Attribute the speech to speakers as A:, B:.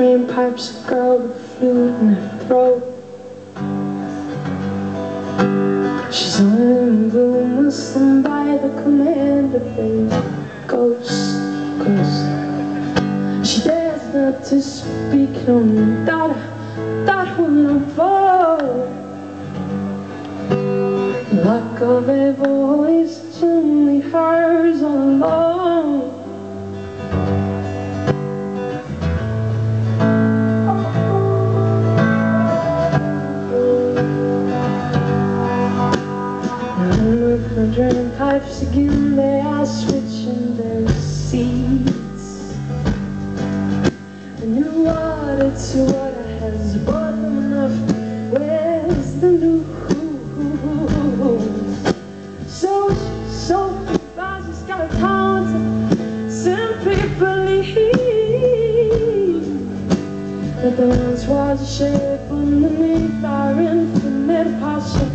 A: arms, a girl with flute in her throat. She's only blue Muslim by the command of a ghost, ghost. She dares not to speak, no, that, that will not fall. Luck of a voice, only hers alone. And with the drain pipes again, they are switching their seats. And new water to water has bought them enough. Where's the news? So, so, got a count. Simply believe that the once was a shape underneath our infinite posture.